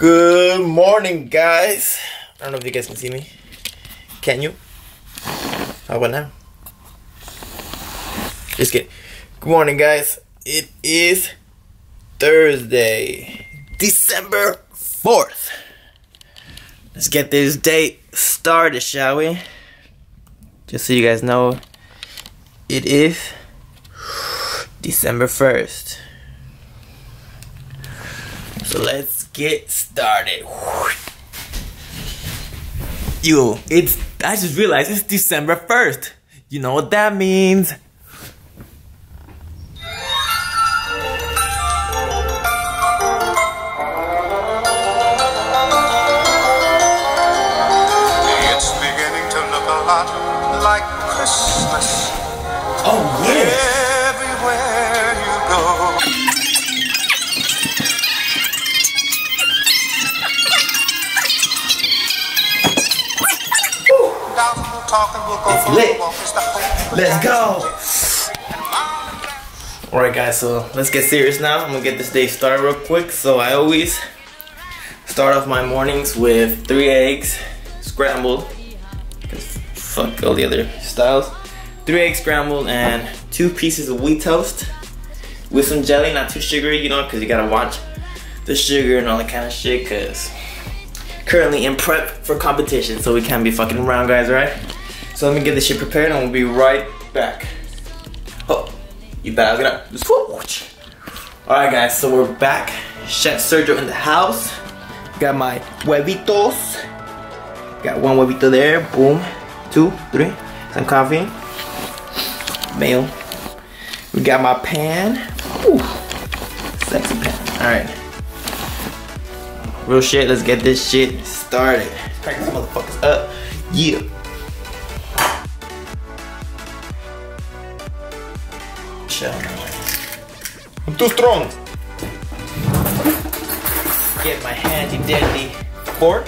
Good morning, guys. I don't know if you guys can see me. Can you? How about now? Just kidding. Good morning, guys. It is Thursday, December 4th. Let's get this date started, shall we? Just so you guys know, it is December 1st. So let's get started. Yo, it's I just realized it's December 1st. You know what that means? It's beginning to look a lot like Christmas Oh yeah. Talking will go It's for lit. walk. It's the hope. Let's go. Alright guys, so let's get serious now. I'm gonna get this day started real quick. So I always start off my mornings with three eggs scrambled. Fuck all the other styles. Three eggs scrambled and two pieces of wheat toast with some jelly, not too sugary, you know, because you gotta watch the sugar and all that kind of shit. Cause currently in prep for competition, so we can't be fucking around, guys, right? So let me get this shit prepared and we'll be right back. Oh, you better get up. Alright guys, so we're back. Chef Sergio in the house. Got my huevitos. Got one huevito there. Boom. Two, three. Some coffee. Mayo. We got my pan. Ooh. Sexy pan. Alright. Real shit, let's get this shit started. Crack these motherfuckers up. Yeah. Shell. I'm too strong. Get my handy dandy fork.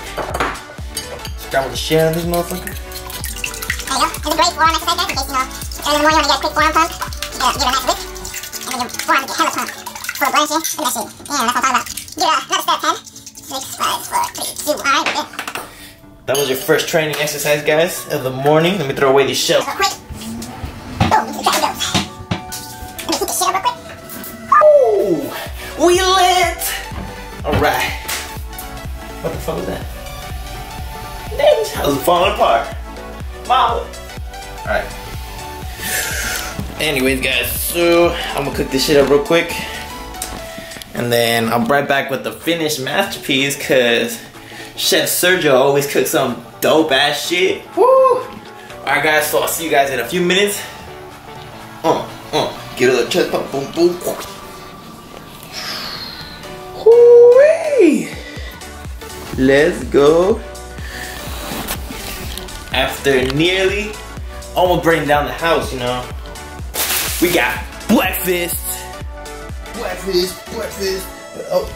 Scramble the shit out of this motherfucker. There you go. There's a great forearm exercise there in case, you know, early in the morning when you get a quick forearm pump, you gotta give it a nice lift, and then your forearm will get hella pump. Full of blood and shit. Look at that shit. Damn, that's what I'm talking about. Give it a, another step, 10, 6, 5, 4, 3, 2, alright, we're good. That was your first training exercise, guys, of the morning. Let me throw away these shells. Real quick. Falling apart. Mama. Alright. Anyways, guys, so I'm gonna cook this shit up real quick. And then I'll be right back with the finished masterpiece, cause Chef Sergio always cooks some dope ass shit. Woo! Alright guys, so I'll see you guys in a few minutes. Uh, uh, get a little chest pump, boom, boom. Hooray! Let's go. After nearly almost burning down the house, you know, we got breakfast. Breakfast, breakfast. Oh,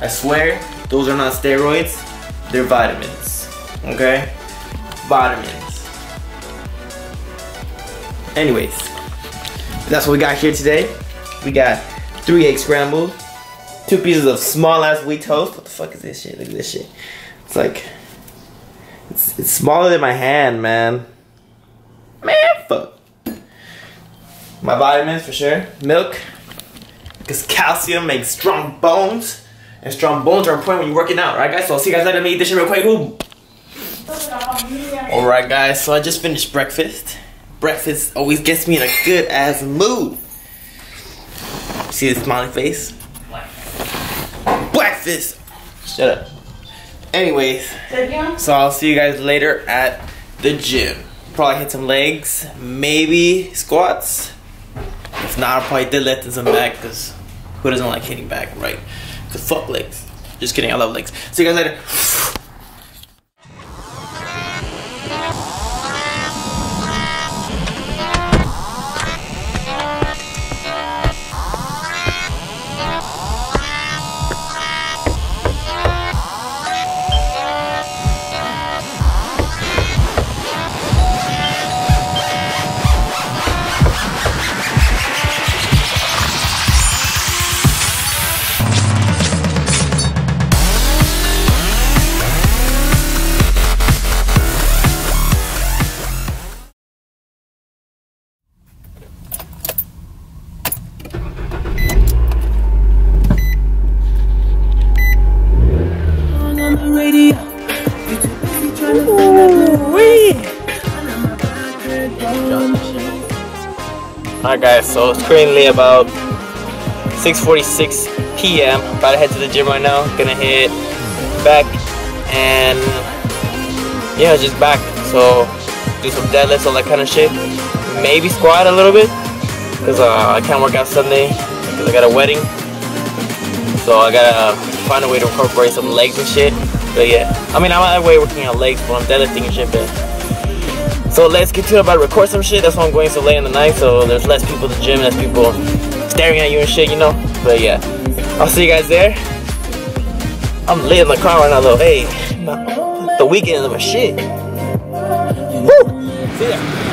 I swear, those are not steroids. They're vitamins. Okay? Vitamins. Anyways, that's what we got here today. We got three eggs scrambled, two pieces of small ass wheat toast. What the fuck is this shit? Look at this shit. It's like it's, it's smaller than my hand, man. Man, fuck. My vitamins for sure. Milk. Because calcium makes strong bones. And strong bones are important when you're working out, right guys? So I'll see you guys later. Let me eat this shit real quick. Ooh. Alright guys, so I just finished breakfast. Breakfast always gets me in a good ass mood. See the smiling face? Breakfast! Shut up. Anyways, so I'll see you guys later at the gym. Probably hit some legs, maybe squats. If not, I'll probably deadlift and some back, because who doesn't like hitting back, right? Because fuck legs. Just kidding, I love legs. See you guys later. Guys, so it's currently about 6.46 p.m. About to head to the gym right now. Gonna hit back and yeah, just back. So do some deadlifts, all that kind of shit. Maybe squat a little bit because uh, I can't work out Sunday because I got a wedding. So I gotta find a way to incorporate some legs and shit. But yeah, I mean I'm that way working on legs, but I'm deadlifting and shit. But so let's get to it. About record some shit. That's why I'm going so late in the night. So there's less people at the gym, less people staring at you and shit, you know. But yeah, I'll see you guys there. I'm lit in the car right now though. Hey, the weekend of a shit. Woo! See ya.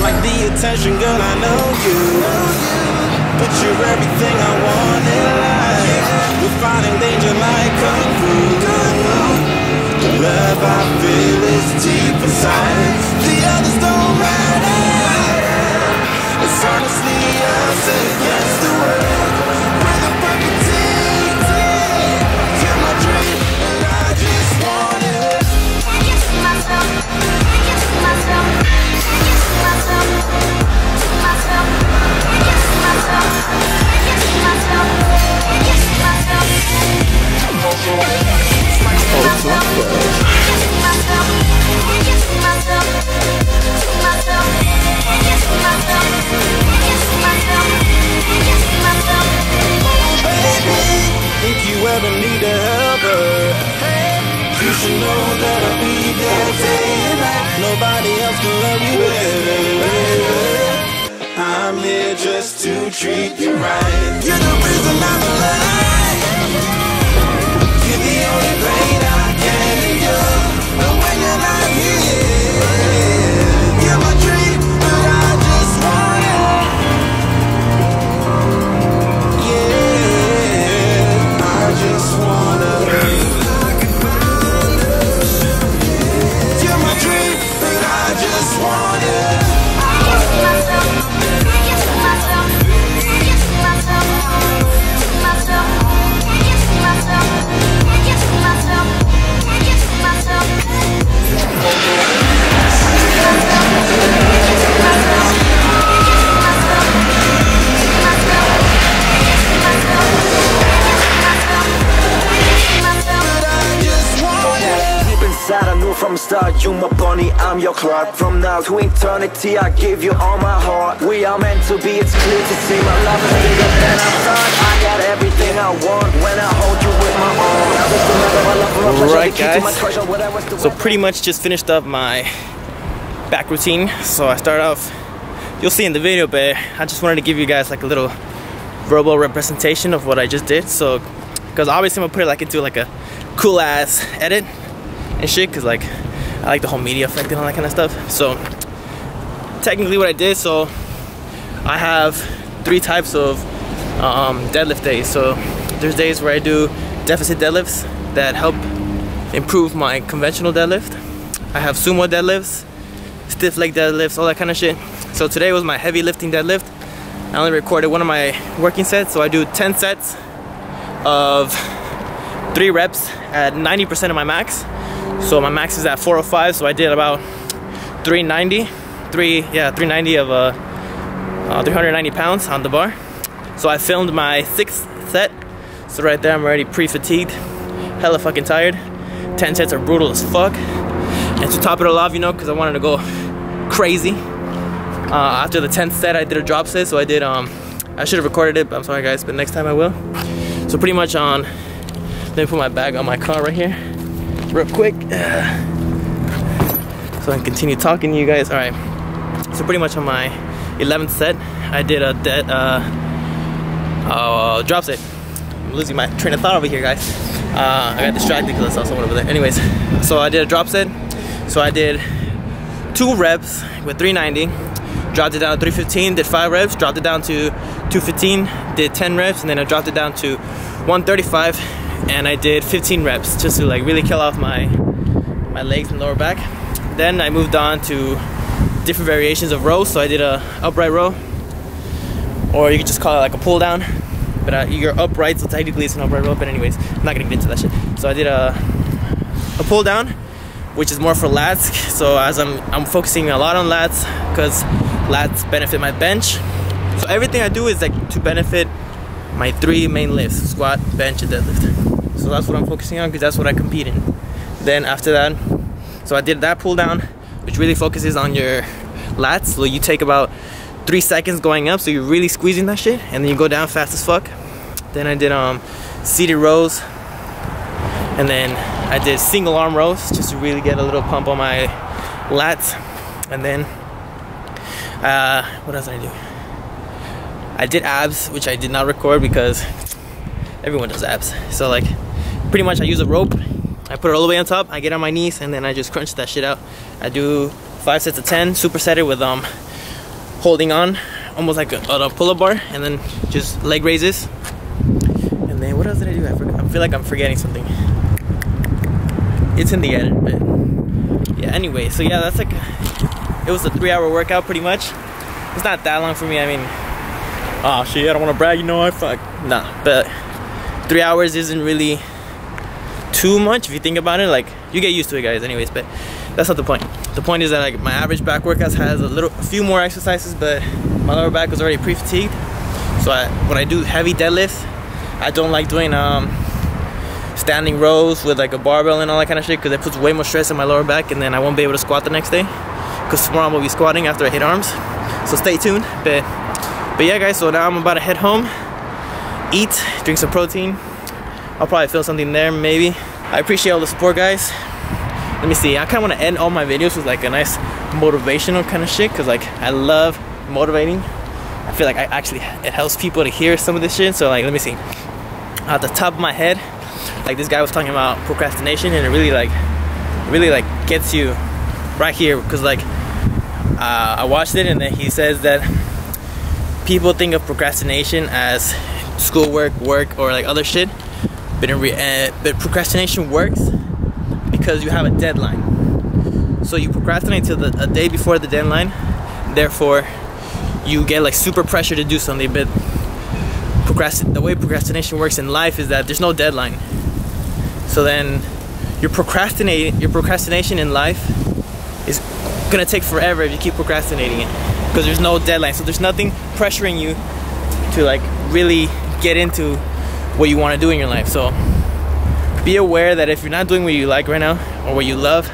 Like the attention, girl, I know you. But you're everything I want in life. We're fighting danger like kung fu. The love I feel is deep inside. The others don't matter. It's honestly us against the world. I'm here just to treat you right. You're the reason I'm alive. You my bunny, I'm your Clark. From now to eternity, I give you all my heart. We are meant to be, it's clear to see my love is bigger than I thought. I got everything I want when I hold you with my arm. Now just remember my love, my pleasure, Right, the key to my guys. treasure, whatever's the So pretty much just finished up my back routine. So I start off, you'll see in the video, but I just wanted to give you guys like a little verbal representation of what I just did. So, because obviously I'm gonna put it like into like a cool ass edit and shit. Cause like I like the whole media effect and all that kind of stuff. So, technically what I did, so I have three types of um, deadlift days. So there's days where I do deficit deadlifts that help improve my conventional deadlift. I have sumo deadlifts, stiff leg deadlifts, all that kind of shit. So today was my heavy lifting deadlift. I only recorded one of my working sets, so I do 10 sets of three reps at 90% of my max. So my max is at 405, so I did about 390, three yeah 390 of uh, uh 390 pounds on the bar. So I filmed my sixth set. So right there, I'm already pre-fatigued, hella fucking tired. 10 sets are brutal as fuck. And to top it all off, you know, because I wanted to go crazy. Uh, after the 10th set, I did a drop set, so I did, um, I should have recorded it, but I'm sorry guys, but next time I will. So pretty much on, let me put my bag on my car right here, real quick. So I can continue talking to you guys. All right, so pretty much on my 11th set, I did a dead, uh, uh, drop set. I'm losing my train of thought over here, guys. Uh, I got distracted because I saw someone over there. Anyways, so I did a drop set. So I did two reps with 390, dropped it down to 315, did five reps, dropped it down to 215, did 10 reps, and then I dropped it down to 135, and I did 15 reps just to like really kill off my my legs and lower back. Then I moved on to different variations of rows. So I did a upright row, or you could just call it like a pull down. But uh, you're upright, so technically it's an upright row. But anyways, I'm not gonna get into that shit. So I did a a pull down, which is more for lats. So as I'm I'm focusing a lot on lats because lats benefit my bench. So everything I do is like to benefit my three main lifts: squat, bench, and deadlift. So that's what I'm focusing on because that's what I compete in. Then after that, so I did that pull down, which really focuses on your lats. So you take about three seconds going up, so you're really squeezing that shit, and then you go down fast as fuck. Then I did um seated rows, and then I did single arm rows just to really get a little pump on my lats, and then uh, what else did I do? I did abs, which I did not record because everyone does abs. So like, pretty much I use a rope. I put it all the way on top. I get on my knees and then I just crunch that shit out. I do five sets of 10, superset with um holding on, almost like a, a pull-up bar, and then just leg raises. And then what else did I do? I, forgot. I feel like I'm forgetting something. It's in the edit, but yeah. Anyway, so yeah, that's like it was a three-hour workout pretty much. It's not that long for me. I mean, oh shit, I don't want to brag, you know. I fuck nah, but three hours isn't really too much if you think about it. Like you get used to it, guys. Anyways, but that's not the point. The point is that like my average back workouts has a little, a few more exercises, but my lower back was already pre-fatigued. So I, when I do heavy deadlifts, I don't like doing um standing rows with like a barbell and all that kind of shit because it puts way more stress on my lower back, and then I won't be able to squat the next day. Because tomorrow I'm gonna be squatting after I hit arms. So stay tuned. But but yeah, guys. So now I'm about to head home, eat, drink some protein. I'll probably film something there, maybe. I appreciate all the support, guys let me see i kind of want to end all my videos with like a nice motivational kind of shit because like i love motivating i feel like i actually it helps people to hear some of this shit so like let me see at the top of my head like this guy was talking about procrastination and it really like really like gets you right here because like uh, i watched it and then he says that people think of procrastination as schoolwork work or like other shit but uh, but procrastination works because you have a deadline. So you procrastinate till the, a day before the deadline. Therefore, you get like super pressure to do something. But procrastin- the way procrastination works in life is that there's no deadline. So then, your procrastinating, your procrastination in life is gonna take forever if you keep procrastinating it because there's no deadline. So there's nothing pressuring you to like really get into what you want to do in your life. So be aware that if you're not doing what you like right now or what you love,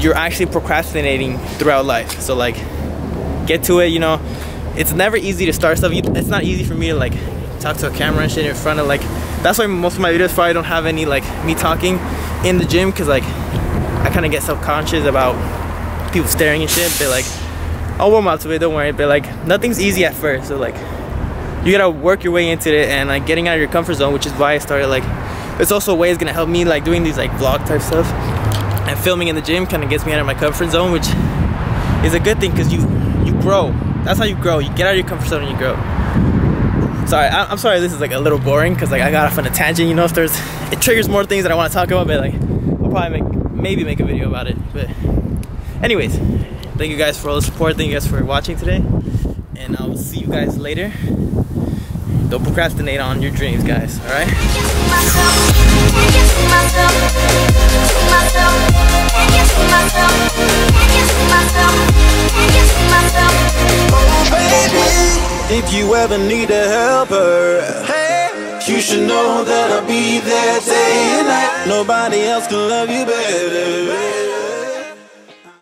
you're actually procrastinating throughout life. So like, get to it. You know, it's never easy to start stuff. It's not easy for me to like talk to a camera and shit in front of like. That's why most of my videos probably don't have any like me talking in the gym because like I kind of get self-conscious about people staring and shit. But like, I'll warm up to it. Don't worry. But like, nothing's easy at first. So like, you gotta work your way into it and like getting out of your comfort zone, which is why I started like. It's also a way it's gonna help me like doing these like vlog type stuff and filming in the gym kind of gets me out of my comfort zone, which is a good thing because you you grow. That's how you grow. You get out of your comfort zone and you grow. Sorry, I, am sorry this is like a little boring because like I got off on a tangent. You know, if there's it triggers more things that I want to talk about, but like I'll probably make maybe make a video about it. But anyways, thank you guys for all the support. Thank you guys for watching today, and I will see you guys later. Don't procrastinate on your dreams, guys. All right. If you ever need a helper, hey, you should know that I'll be there day and night. Nobody else can love you better.